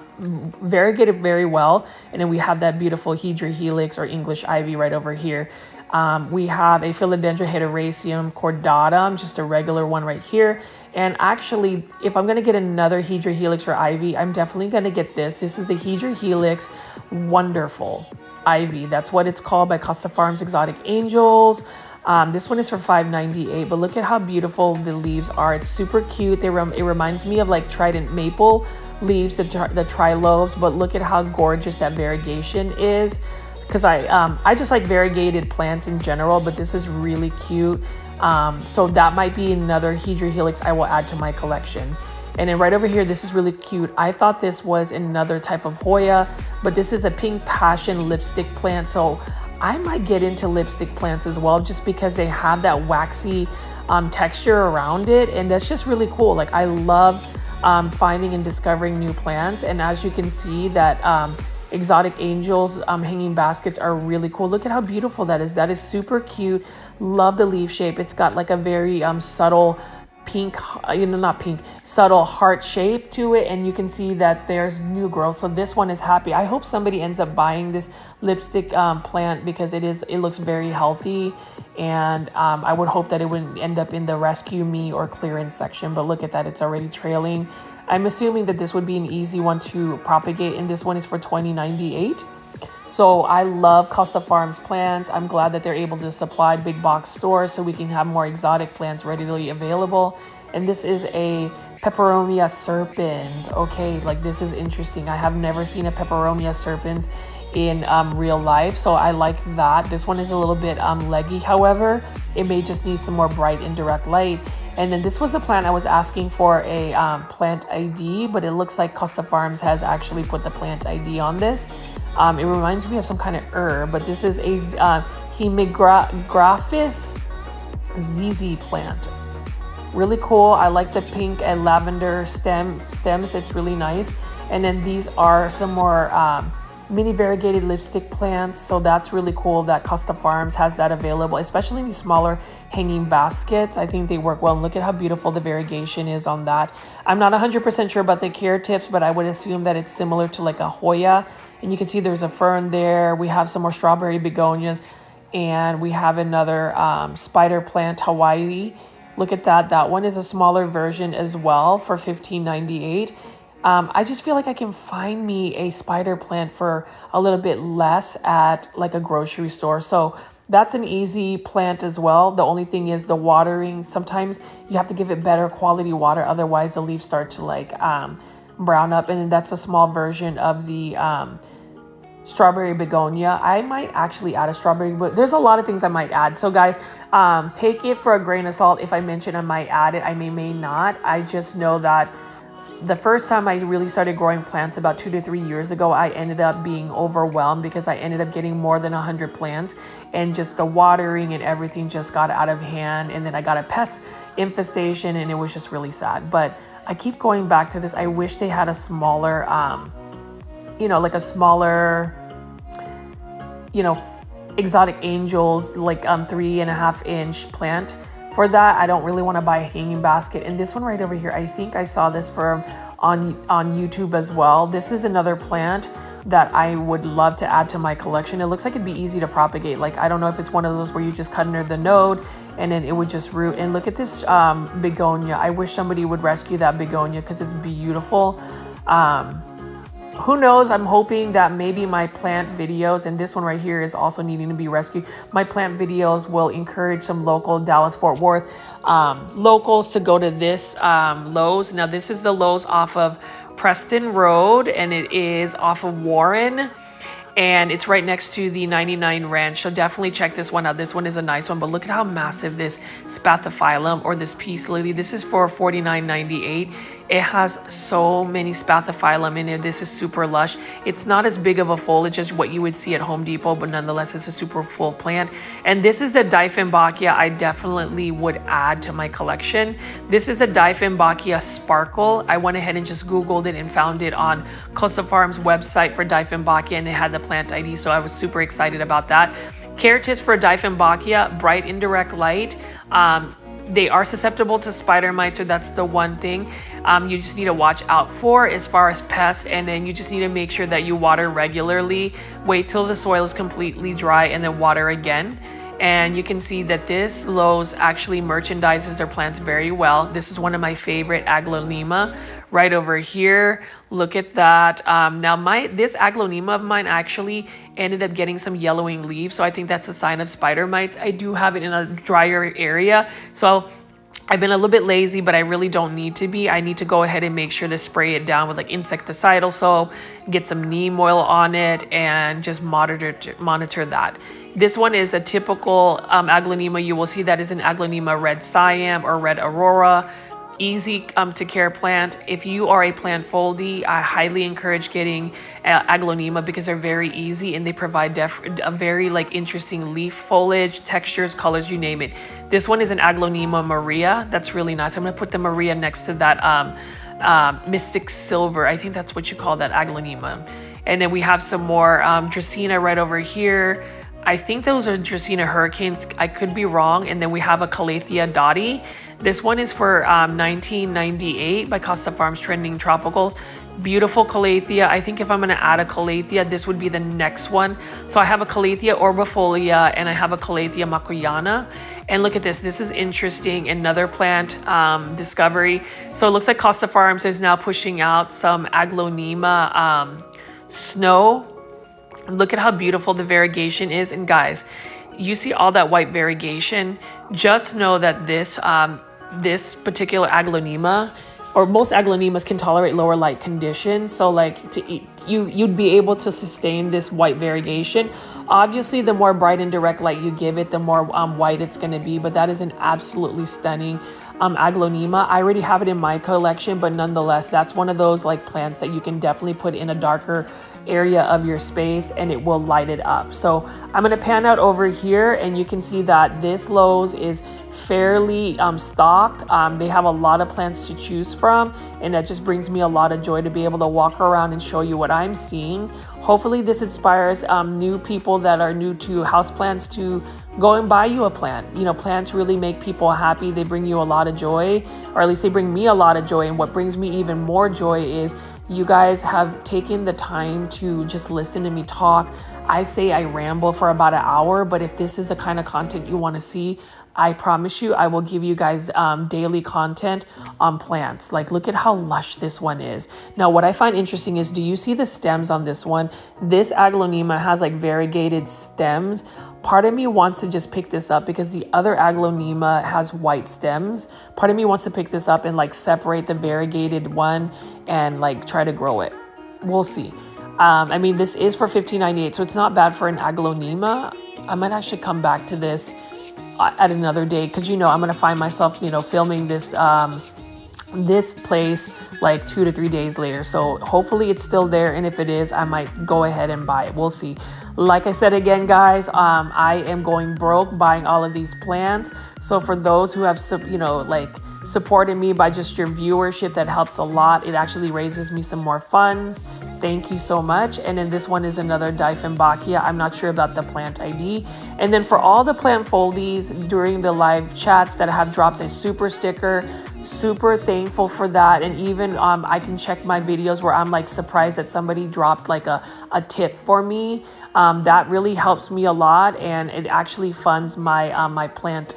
variegated very well. And then we have that beautiful Hedera Helix or English ivy right over here. Um, we have a Philodendron hederaceum cordatum, just a regular one right here. And actually, if I'm going to get another Hedera Helix or Ivy, I'm definitely going to get this. This is the Hedera Helix Wonderful Ivy. That's what it's called by Costa Farms Exotic Angels. Um, this one is for $5.98, but look at how beautiful the leaves are. It's super cute. They rem it reminds me of like trident maple leaves, the, the trilobes, but look at how gorgeous that variegation is. Because I, um, I just like variegated plants in general, but this is really cute. Um, so that might be another Hedera Helix I will add to my collection. And then right over here, this is really cute. I thought this was another type of Hoya, but this is a pink passion lipstick plant. So I might get into lipstick plants as well, just because they have that waxy um, texture around it. And that's just really cool. Like I love um, finding and discovering new plants. And as you can see that um, exotic angels um, hanging baskets are really cool. Look at how beautiful that is. That is super cute. Love the leaf shape. It's got like a very um, subtle pink, uh, you know, not pink, subtle heart shape to it. And you can see that there's new growth. So this one is happy. I hope somebody ends up buying this lipstick um, plant because it is, it looks very healthy. And um, I would hope that it wouldn't end up in the rescue me or clearance section. But look at that, it's already trailing. I'm assuming that this would be an easy one to propagate. And this one is for 2098. So I love Costa Farms plants. I'm glad that they're able to supply big box stores so we can have more exotic plants readily available. And this is a Peperomia serpens. Okay, like this is interesting. I have never seen a Peperomia serpens in um, real life, so I like that. This one is a little bit um, leggy, however. It may just need some more bright indirect light. And then this was a plant I was asking for a um, plant ID, but it looks like Costa Farms has actually put the plant ID on this. Um, it reminds me of some kind of herb, but this is a uh, Hemigraphis ZZ plant. Really cool. I like the pink and lavender stem stems. It's really nice. And then these are some more um, mini variegated lipstick plants. So that's really cool that Costa Farms has that available, especially in these smaller hanging baskets. I think they work well. And look at how beautiful the variegation is on that. I'm not 100% sure about the care tips, but I would assume that it's similar to like a Hoya. And you can see there's a fern there. We have some more strawberry begonias and we have another um, spider plant Hawaii. Look at that. That one is a smaller version as well for 15.98. Um, I just feel like I can find me a spider plant for a little bit less at like a grocery store. So that's an easy plant as well. The only thing is the watering. Sometimes you have to give it better quality water. Otherwise the leaves start to like um, brown up. And that's a small version of the um, strawberry begonia. I might actually add a strawberry, but there's a lot of things I might add. So guys, um, take it for a grain of salt. If I mention I might add it, I may, may not. I just know that the first time I really started growing plants about two to three years ago, I ended up being overwhelmed because I ended up getting more than 100 plants and just the watering and everything just got out of hand. And then I got a pest infestation and it was just really sad. But I keep going back to this. I wish they had a smaller, um, you know, like a smaller you know, exotic angels, like um, three and a half inch plant. For that, I don't really want to buy a hanging basket. And this one right over here, I think I saw this for on on YouTube as well. This is another plant that I would love to add to my collection. It looks like it'd be easy to propagate. Like, I don't know if it's one of those where you just cut under the node and then it would just root. And look at this um, begonia. I wish somebody would rescue that begonia because it's beautiful. Um, who knows? I'm hoping that maybe my plant videos, and this one right here is also needing to be rescued. My plant videos will encourage some local Dallas Fort Worth um, locals to go to this um, Lowe's. Now, this is the Lowe's off of Preston Road, and it is off of Warren and it's right next to the 99 Ranch. So definitely check this one out. This one is a nice one, but look at how massive this spathiphyllum or this peace lily. This is for $49.98. It has so many spathiphyllum in it. This is super lush. It's not as big of a foliage as what you would see at Home Depot, but nonetheless, it's a super full plant. And this is the Dieffenbachia I definitely would add to my collection. This is the Dieffenbachia Sparkle. I went ahead and just Googled it and found it on Costa Farms website for Dieffenbachia and it had the plant ID, so I was super excited about that. Care tips for Dieffenbachia, bright indirect light. Um, they are susceptible to spider mites, so that's the one thing um, you just need to watch out for as far as pests. And then you just need to make sure that you water regularly. Wait till the soil is completely dry and then water again. And you can see that this Lowe's actually merchandises their plants very well. This is one of my favorite aglaonema right over here. Look at that. Um, now my this aglaonema of mine actually ended up getting some yellowing leaves. So I think that's a sign of spider mites. I do have it in a drier area. So I've been a little bit lazy, but I really don't need to be. I need to go ahead and make sure to spray it down with like insecticidal soap, get some neem oil on it, and just monitor monitor that. This one is a typical um, aglaonema. You will see that is an aglaonema red Siam or red aurora easy um, to care plant. If you are a plant foldy, I highly encourage getting uh, aglaonema because they're very easy and they provide a very like interesting leaf foliage, textures, colors, you name it. This one is an aglaonema Maria. That's really nice. I'm gonna put the Maria next to that um, uh, Mystic Silver. I think that's what you call that aglaonema. And then we have some more um, Dracaena right over here. I think those are Dracaena Hurricanes. I could be wrong. And then we have a Calathea Dottie. This one is for um, 1998 by Costa Farms Trending Tropicals. Beautiful Calathea. I think if I'm going to add a Calathea, this would be the next one. So I have a Calathea orbifolia and I have a Calathea makoyana. And look at this. This is interesting. Another plant um, discovery. So it looks like Costa Farms is now pushing out some aglaonema um, snow. Look at how beautiful the variegation is. And guys, you see all that white variegation. Just know that this um, this particular aglaonema or most aglaonemas can tolerate lower light conditions. So like to eat, you you'd be able to sustain this white variegation. Obviously the more bright and direct light you give it the more um, white it's going to be but that is an absolutely stunning um, aglaonema i already have it in my collection but nonetheless that's one of those like plants that you can definitely put in a darker area of your space and it will light it up. So I'm going to pan out over here and you can see that this Lowe's is fairly um, stocked. Um, they have a lot of plants to choose from and that just brings me a lot of joy to be able to walk around and show you what I'm seeing. Hopefully this inspires um, new people that are new to houseplants to go and buy you a plant. You know, plants really make people happy. They bring you a lot of joy, or at least they bring me a lot of joy. And what brings me even more joy is you guys have taken the time to just listen to me talk. I say I ramble for about an hour, but if this is the kind of content you want to see, I promise you, I will give you guys um, daily content on plants. Like, look at how lush this one is. Now, what I find interesting is, do you see the stems on this one? This aglaonema has like variegated stems. Part of me wants to just pick this up because the other aglaonema has white stems. Part of me wants to pick this up and like separate the variegated one and like try to grow it. We'll see. Um, I mean, this is for 15.98, so it's not bad for an aglaonema. I might actually come back to this at another day because you know I'm gonna find myself, you know, filming this um, this place like two to three days later. So hopefully it's still there, and if it is, I might go ahead and buy it. We'll see. Like I said again, guys, um, I am going broke buying all of these plants. So for those who have, you know, like supported me by just your viewership, that helps a lot. It actually raises me some more funds. Thank you so much. And then this one is another Dieffenbachia. I'm not sure about the plant ID. And then for all the plant foldies during the live chats that have dropped a super sticker, super thankful for that. And even um, I can check my videos where I'm like surprised that somebody dropped like a, a tip for me. Um, that really helps me a lot and it actually funds my, um, my plant,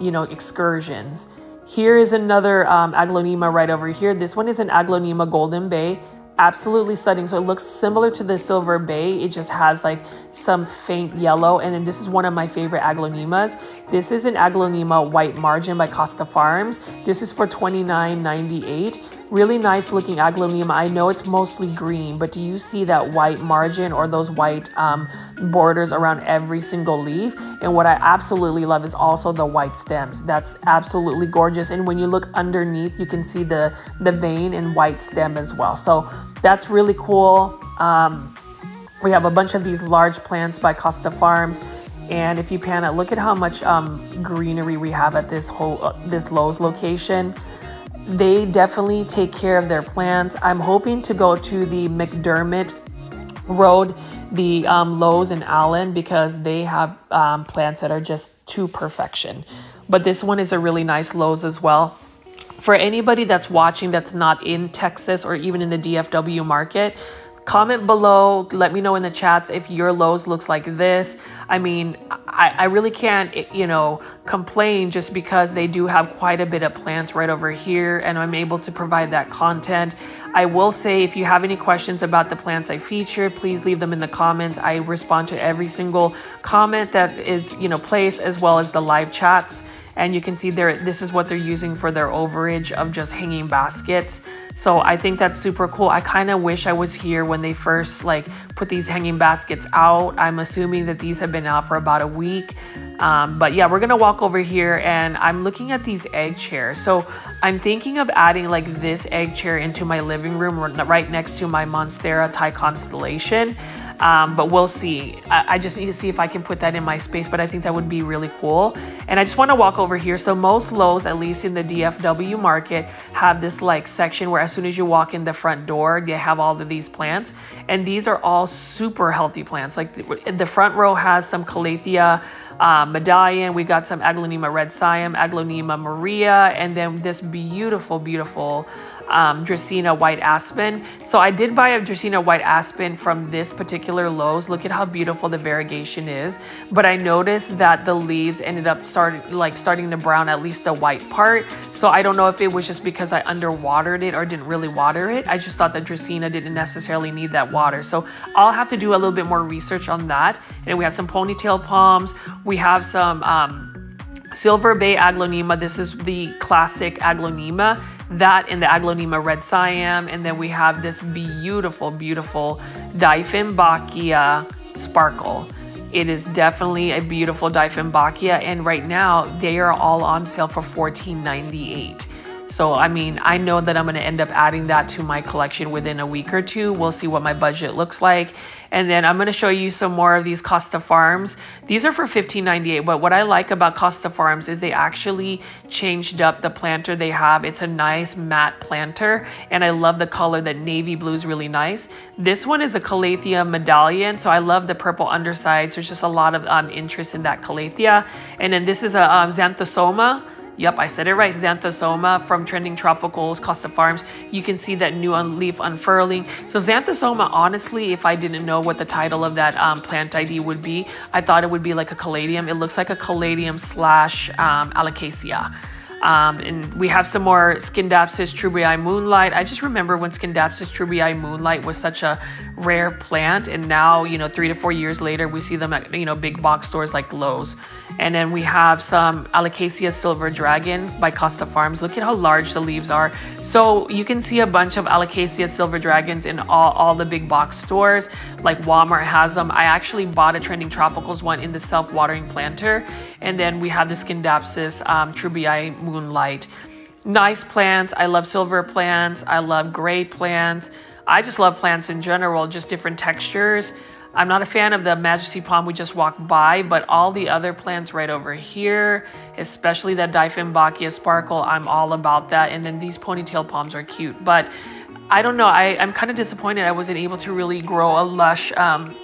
you know, excursions. Here is another um, Aglaonema right over here. This one is an Aglaonema Golden Bay absolutely stunning. So it looks similar to the Silver Bay. It just has like some faint yellow. And then this is one of my favorite aglaonemas. This is an aglaonema white margin by Costa Farms. This is for $29.98. Really nice looking aglaonema. I know it's mostly green, but do you see that white margin or those white um, borders around every single leaf? And what I absolutely love is also the white stems. That's absolutely gorgeous. And when you look underneath, you can see the, the vein and white stem as well. So that's really cool. Um, we have a bunch of these large plants by Costa Farms. And if you pan it, look at how much um, greenery we have at this whole uh, this Lowe's location they definitely take care of their plants. I'm hoping to go to the McDermott Road, the um, Lowe's and Allen, because they have um, plants that are just to perfection. But this one is a really nice Lowe's as well. For anybody that's watching that's not in Texas or even in the DFW market, comment below. Let me know in the chats if your Lowe's looks like this. I mean, I, I really can't, eh, you know, complain just because they do have quite a bit of plants right over here and I'm able to provide that content. I will say if you have any questions about the plants I featured, please leave them in the comments. I respond to every single comment that is, you know, placed as well as the live chats. And you can see there, this is what they're using for their overage of just hanging baskets. So I think that's super cool. I kind of wish I was here when they first like put these hanging baskets out. I'm assuming that these have been out for about a week. Um, but yeah, we're gonna walk over here and I'm looking at these egg chairs. So I'm thinking of adding like this egg chair into my living room right next to my Monstera Thai Constellation. Um, but we'll see. I, I, just need to see if I can put that in my space, but I think that would be really cool. And I just want to walk over here. So most Lowe's, at least in the DFW market, have this like section where as soon as you walk in the front door, they have all of these plants. And these are all super healthy plants. Like the, the front row has some Calathea uh, medallion. We got some Aglaonema red Siam, Aglaonema Maria, and then this beautiful, beautiful um, Dracaena White Aspen. So I did buy a Dracaena White Aspen from this particular Lowe's. Look at how beautiful the variegation is. But I noticed that the leaves ended up starting like starting to brown at least the white part. So I don't know if it was just because I underwatered it or didn't really water it. I just thought that Dracaena didn't necessarily need that water. So I'll have to do a little bit more research on that. And we have some ponytail palms. Have some um, Silver Bay Aglaonema. This is the classic Aglaonema that in the Aglaonema Red Siam. And then we have this beautiful, beautiful Dieffenbachia Sparkle. It is definitely a beautiful Dieffenbachia. And right now they are all on sale for $14.98. So, I mean, I know that I'm to end up adding that to my collection within a week or two. We'll see what my budget looks like. And then I'm to show you some more of these Costa Farms. These are for $15.98. But what I like about Costa Farms is they actually changed up the planter they have. It's a nice matte planter. And I love the color. That navy blue is really nice. This one is a Calathea medallion. So I love the purple undersides. There's just a lot of um, interest in that Calathea. And then this is a um, Xanthosoma. Yep, I said it right. Xanthosoma from Trending Tropicals, Costa Farms. You can see that new leaf unfurling. So Xanthosoma, honestly, if I didn't know what the title of that um, plant ID would be, I thought it would be like a caladium. It looks like a caladium slash um, alocasia. Um, and we have some more Scindapsus treubii moonlight. I just remember when Scindapsus treubii moonlight was such a rare plant, and now, you know, three to four years later, we see them at, you know, big box stores like Lowe's. And then we have some Alocasia Silver Dragon by Costa Farms. Look at how large the leaves are. So you can see a bunch of Alocasia Silver Dragons in all, all the big box stores. Like Walmart has them. I actually bought a Trending Tropicals one in the self-watering planter. And then we have the Scindapsus um, Treubii Moonlight. Nice plants. I love silver plants. I love gray plants. I just love plants in general, just different textures. I'm not a fan of the Majesty Palm we just walked by, but all the other plants right over here, especially that Dieffenbachia Sparkle, I'm all about that. And then these ponytail palms are cute. But I don't know, I, I'm kind of disappointed I wasn't able to really grow a lush um,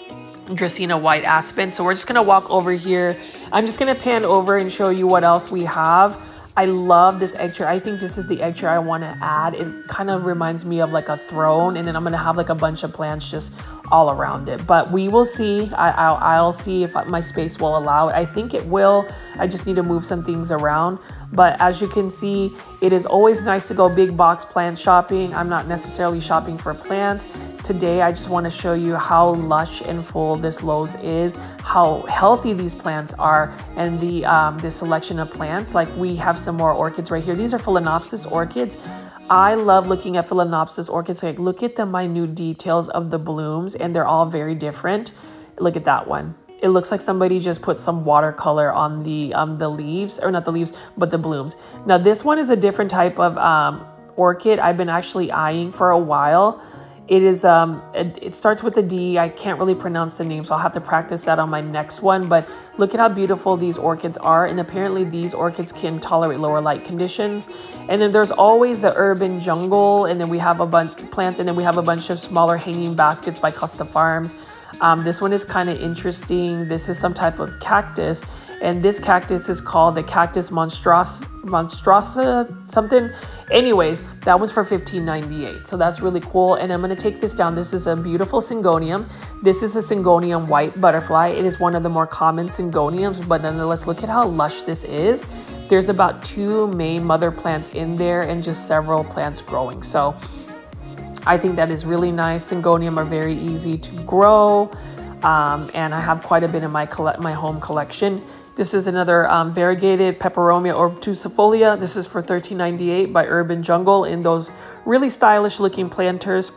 Dracaena White Aspen. So we're just gonna walk over here. I'm just gonna pan over and show you what else we have. I love this egg chair. I think this is the egg chair I want to add. It kind of reminds me of like a throne and then I'm going to have like a bunch of plants just all around it. But we will see. I, will see if my space will allow it. I think it will. I just need to move some things around. But as you can see, it is always nice to go big box plant shopping. I'm not necessarily shopping for plants. Today, I just want to show you how lush and full this Lowe's is, how healthy these plants are, and the, um, the selection of plants. Like we have some more orchids right here. These are Phalaenopsis orchids. I love looking at Phalaenopsis orchids. Like, look at the minute details of the blooms, and they're all very different. Look at that one. It looks like somebody just put some watercolor on the um, the leaves, or not the leaves, but the blooms. Now, this one is a different type of um, orchid I've been actually eyeing for a while. It is um it, it, starts with a D. I can't really pronounce the name, so I'll have to practice that on my next one. But look at how beautiful these orchids are, and apparently these orchids can tolerate lower light conditions. And then there's always the urban jungle, and then we have a bunch plants, and then we have a bunch of smaller hanging baskets by Costa Farms. Um, this one is kind of interesting. This is some type of cactus, and this cactus is called the Cactus monstros monstrosa something Anyways, that was for 15.98. So that's really cool. And I'm going to take this down. This is a beautiful syngonium. This is a syngonium white butterfly. It is one of the more common syngoniums, but nonetheless, look at how lush this is. There's about two main mother plants in there and just several plants growing. So I think that is really nice. Syngonium are very easy to grow. Um, and I have quite a bit in my, my home collection. This is another um, variegated peperomia obtusifolia. This is for $13.98 by Urban Jungle in those really stylish looking planters.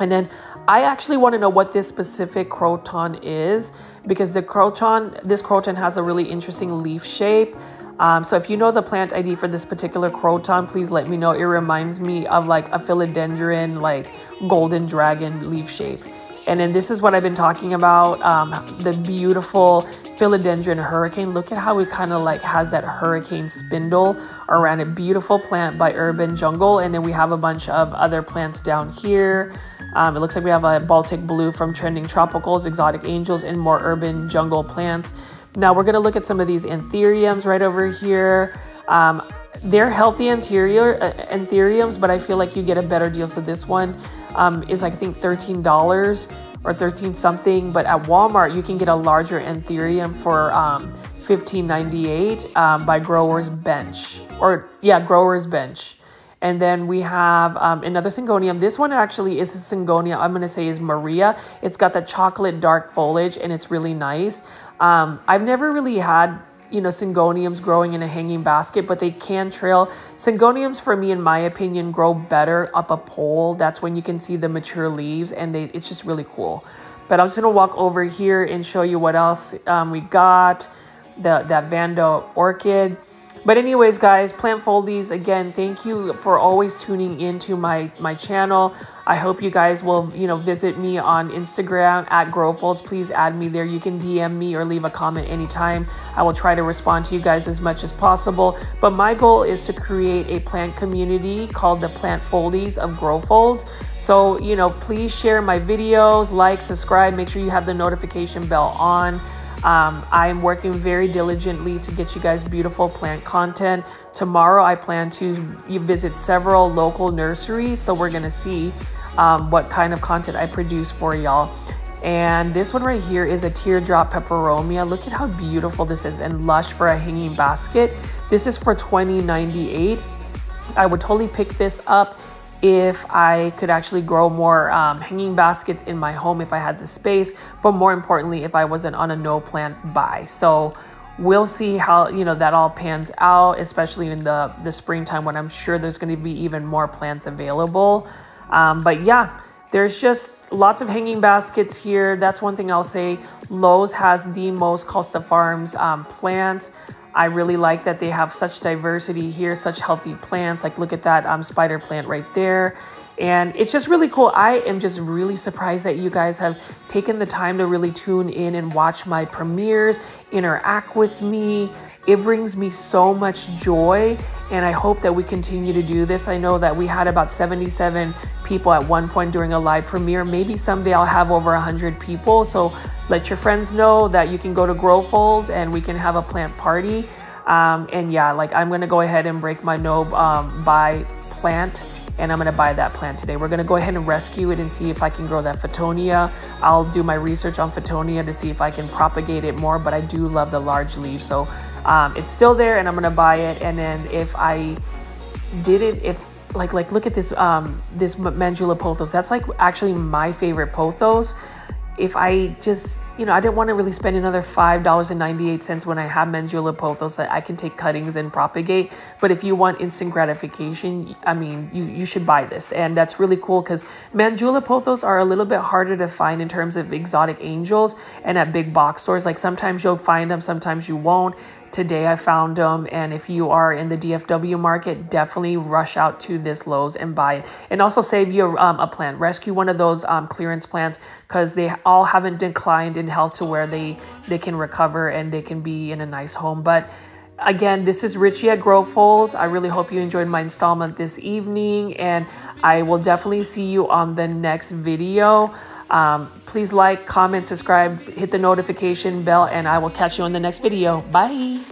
And then I actually want to know what this specific croton is because the croton, this croton has a really interesting leaf shape. Um, so if you know the plant ID for this particular croton, please let me know. It reminds me of like a philodendron, like golden dragon leaf shape. And then this is what I've been talking about, um, the beautiful philodendron hurricane. Look at how it kind of like has that hurricane spindle around a beautiful plant by Urban Jungle. And then we have a bunch of other plants down here. Um, it looks like we have a Baltic Blue from Trending Tropicals, Exotic Angels, and more Urban Jungle plants. Now we're gonna look at some of these anthuriums right over here. Um, they're healthy anterior uh, anthuriums, but I feel like you get a better deal. So this one um, is I think $13 or 13 something. But at Walmart, you can get a larger anthurium for um, 15.98 um, by Growers Bench or yeah, Growers Bench. And then we have um, another syngonium. This one actually is a syngonia. I'm going to say is Maria. It's got the chocolate dark foliage and it's really nice. Um, I've never really had you know, syngoniums growing in a hanging basket, but they can trail. Syngoniums, for me, in my opinion, grow better up a pole. That's when you can see the mature leaves, and they, it's just really cool. But I'm just gonna walk over here and show you what else um, we got. The that Vanda orchid. But anyways, guys, Plant Foldies, again, thank you for always tuning into my, my channel. I hope you guys will, you know, visit me on Instagram at GrowFolds. Please add me there. You can DM me or leave a comment anytime. I will try to respond to you guys as much as possible. But my goal is to create a plant community called the Plant Foldies of GrowFolds. So, you know, please share my videos, like, subscribe, make sure you have the notification bell on. Um, I'm working very diligently to get you guys beautiful plant content. Tomorrow, I plan to visit several local nurseries, so we're gonna see um, what kind of content I produce for y'all. And this one right here is a teardrop peperomia. Look at how beautiful this is and lush for a hanging basket. This is for $20.98. I would totally pick this up if I could actually grow more um, hanging baskets in my home if I had the space, but more importantly, if I wasn't on a no plant buy. So we'll see how you know that all pans out, especially in the the springtime when I'm sure there's going to be even more plants available. Um, but yeah, there's just lots of hanging baskets here. That's one thing I'll say. Lowe's has the most Costa Farms um, plants. I really like that they have such diversity here, such healthy plants. Like look at that um, spider plant right there. And it's just really cool. I am just really surprised that you guys have taken the time to really tune in and watch my premieres, interact with me. It brings me so much joy, and I hope that we continue to do this. I know that we had about 77 people at one point during a live premiere. Maybe someday I'll have over 100 people. So let your friends know that you can go to Growfold and we can have a plant party. Um, and yeah, like I'm gonna go ahead and break my no um, buy plant and I'm gonna buy that plant today. We're gonna go ahead and rescue it and see if I can grow that Fittonia. I'll do my research on Fittonia to see if I can propagate it more, but I do love the large leaves. So um, it's still there and I'm gonna buy it. And then if I did it, if like like look at this um this Manjula pothos. That's like actually my favorite pothos if I just, you know, I didn't want to really spend another $5.98 when I have Manjula pothos that I can take cuttings and propagate. But if you want instant gratification, I mean, you, you should buy this. And that's really cool because Manjula pothos are a little bit harder to find in terms of exotic angels and at big box stores. Like sometimes you'll find them, sometimes you won't. Today I found them, and if you are in the DFW market, definitely rush out to this Lowe's and buy it. And also save you um, a plant. Rescue one of those um, clearance plants because they all haven't declined in health to where they they can recover and they can be in a nice home. But again, this is Richie at Growfold. I really hope you enjoyed my installment this evening, and I will definitely see you on the next video. Um, please like, comment, subscribe, hit the notification bell, and I will catch you on the next video. Bye.